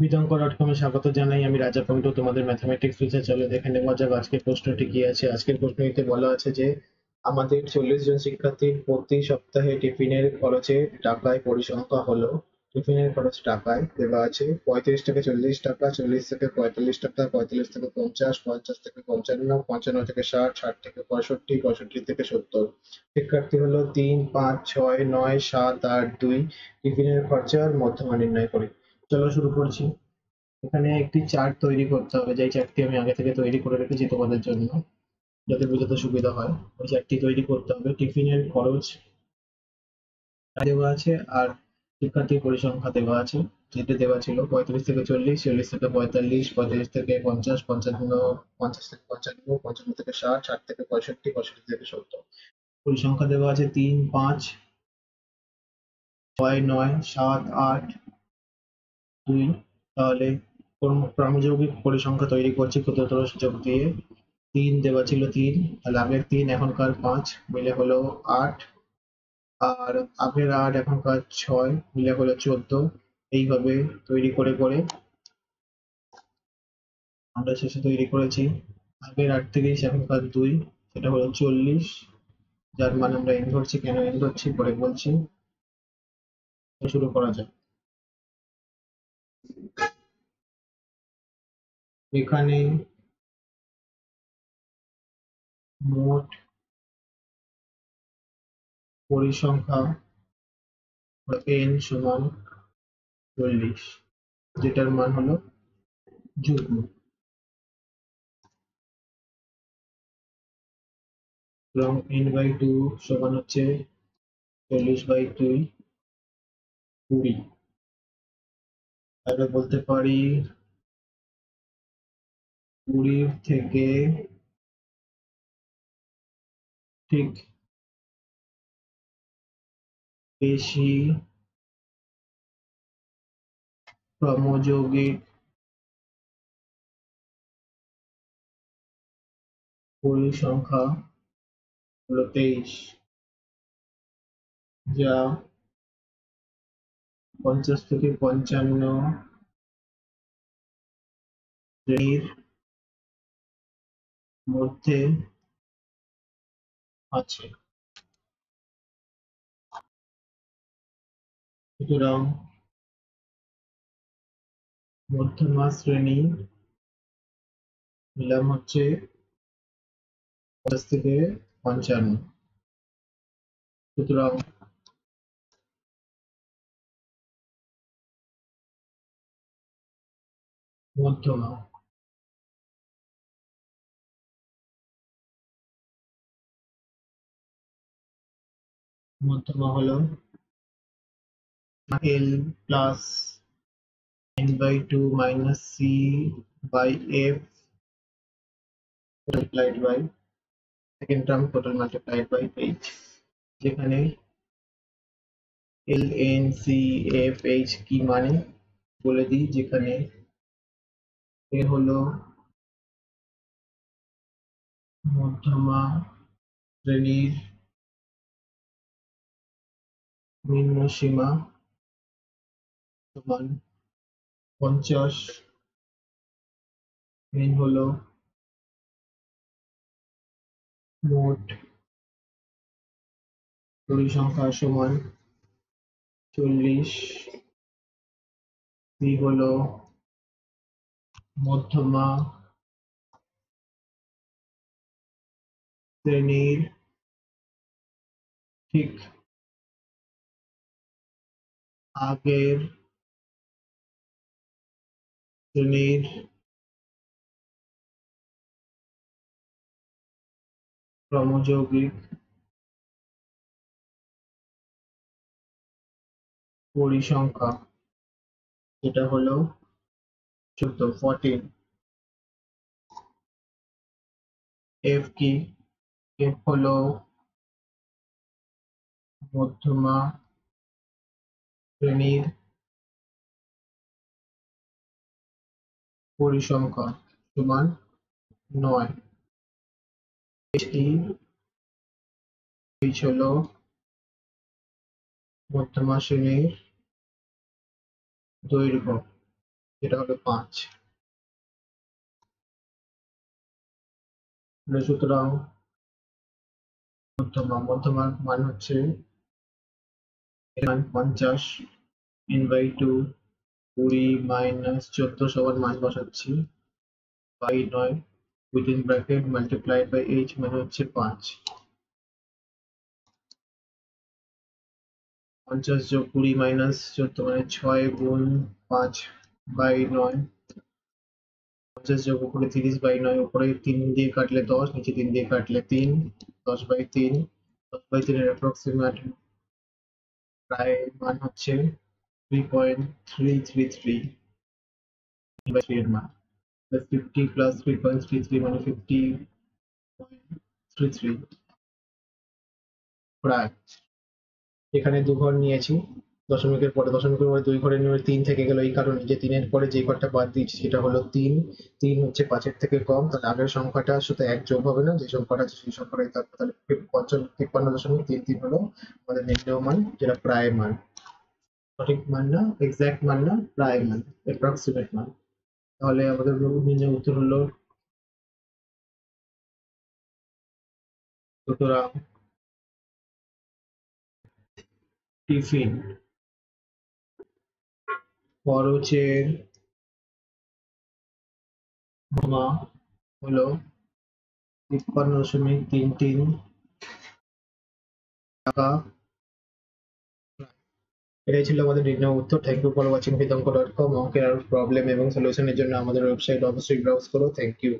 বিতঙ্ক dot স্বাগত জানাই। আমি রাজা পন্টু তোমাদের ম্যাথমেটিক্স টিচার চলো দেখে নেওয়া যাক আজকের প্রশ্নটি কি আছে? আজকের প্রশ্নটিতে বলা আছে যে, আমাদের চল্লিশ জন শিক্ষার্থীর প্রতি সপ্তাহে টিফিনের খরচে টাকায় পরিসংখ্যা হলো। টিফিনের খরচ টাকায় দেওয়া আছে। পঁয়ত্রিশ থেকে চল্লিশ টাকা, চল্লিশ থেকে পঁয়তাল্লিশ টাকা, পঁয়তাল্লিশ থেকে পঞ্চাশ পঞ্চাশ থেকে পঞ্চান্ন পঞ্চান্ন থেকে ষাট ষাট থেকে পঁয়ষট্টি পঁয়ষট্টি থেকে সত্তর। শিক্ষার্থী হলো তিন, পাঁচ, ছয়, নয়, সাত, আট, দুই। টিফিনের খরচার মধ্যমা নির্ণয় করি। চলো শুরু করছি। এখানে একটি চার্ট তৈরি করতে হবে। যেই চার্টটি আমি আগে থেকে তৈরি করে রেখেছি তোমাদের জন্য, যাতে বোঝাতে সুবিধা হয়। ওই চার্টটি তৈরি করতে হবে। টিফিনের খরচ দেওয়া আছে আর শিক্ষার্থীর পরিসংখ্যা দেওয়া আছে। যেটা দেওয়া ছিল পঁয়ত্রিশ থেকে চল্লিশ চল্লিশ থেকে পঁয়তাল্লিশ পঁয়তাল্লিশ থেকে পঞ্চাশ, পঞ্চান্ন, পঞ্চাশ থেকে পঞ্চান্ন পঞ্চান্ন থেকে ষাট ষাট থেকে পঁয়ষট্টি পঁয়ষট্টি থেকে সত্তর। পরিসংখ্যা দেওয়া আছে তিন, পাঁচ, ছয়, নয়, সাত, আট দুই তাহলে ক্রমযৌগিক পরিসংখ্যা তৈরি করছি ক্ষুদ্রতর সূচক দিয়ে। তিন দেওয়া ছিল তিন তাহলে আগের তিন, এখনকার পাঁচ মিলে হলো আট। আর আগের আট, এখনকার ছয় মিলে হলো চোদ্দ। এইভাবে তৈরি করে করে। আমরা শেষে তৈরি করেছি। আগের আট তিরিশ, এখনকার দুই, সেটা হলো চল্লিশ। যার মানে আমরা এন ধরছি, কেন এন ধরছি পরে বলছি। শুরু করা যাক। এখানে মোট পরিসংখ্যা এন সমান চল্লিশ, যেটার মান হলো যুগ্ম। এবং এন বাই টু সমান হচ্ছে চল্লিশ বাই দুই, কুড়ি। তাহলে বলতে পারি কুড়ির থেকে ঠিক বেশি ক্রমযৌগিক পরিসংখ্যা হলো তেইশ যা পঞ্চাশ থেকে পঞ্চান্ন শ্রেণির মধ্যে আছে। সুতরাং মধ্যমা শ্রেণি নিলাম হচ্ছে পঞ্চাশ থেকে পঞ্চান্ন। সুতরাং মধ্যমা মধ্যম হল L plus N by two minus C by F multiplied by second term total multiplied by H যেখানে L N C F H কি মানে? বলে দিই, যেখানে এ হলো মধ্যমা শ্রেণির নিম্ন সীমা সমান পঞ্চাশ। এন হল মোট পরিসংখ্যা সমান চল্লিশ। সি হলো মধ্যমা শ্রেণির ঠিক আগের শ্রেণির ক্রমযৌগিক পরিসংখ্যা যেটা হলো চোদ্দ ফোরটিন এফ কি? এফ হলো মধ্যমা শ্রেণির পরিসংখ্যা সমান নয়। এটি হলো মধ্যমা শ্রেণির দৈর্ঘ্য যেটা হলো পাঁচ। সুতরাং মধ্যমা, মধ্যমার মান হচ্ছে পঞ্চাশ এন বাই টু কুড়ি মাইনাস চোদ্দ সবার মান বসাচ্ছি। বাই নয় within bracket multiplied by H মানে হচ্ছে পাঁচ। পঞ্চাশ যোগ কুড়ি মাইনাস চোদ্দ মানে ছয় গুণ পাঁচ বাই নয়। পঞ্চাশ যোগ উপরে তিরিশ বাই নয়, উপরে তিন দিয়ে কাটলে দশ, নিচে তিন দিয়ে কাটলে তিন, দশ বাই তিন, দশ বাই তিনের অ্যাপ্রক্সিমেট প্রায় মান হচ্ছে three point three three three by three এর মান। Fifty plus three point three three মানে ফিফটি থ্রি থ্রি প্রায় এখানে দু ঘর নিয়েছি। দশমিকের পরে দশমিকের পরে দুই ঘরে নিয়ে তিন থেকে গেল এই কারণে যে তিনের পরে যে ঘরটা বাদ দিয়েছি, সেটা হলো তিন। তিন হচ্ছে পাঁচের থেকে কম, তাহলে আগের সংখ্যাটা শুধু এক যোগ হবে না, যে সংখ্যাটা আছে সেই সংখ্যাটাই থাকবে তাহলে পঞ্চান্ন, তিপ্পান্ন দশমিক তিন তিন হলো আমাদের নির্ণয় মান, যেটা প্রায় মান। সঠিক মান না এক্সাক্ট মান না, প্রায় মান অ্যাপ্রক্সিমেট মান। তাহলে আমাদের নির্ণয় উত্তর হলো সুতরাং টিফিন। খরচের ক্ষমা হলো তিপ্পান্ন দশমিক তিন তিন টাকা। এটাই ছিল আমাদের নির্ণয় উত্তর। থ্যাংক ইউ ফর ওয়াচিং বিতঙ্ক ডট কম অঙ্কের আর প্রবলেম এবং সলিউশনের জন্য আমাদের ওয়েবসাইট অবশ্যই ব্রাউজ করো। Thank you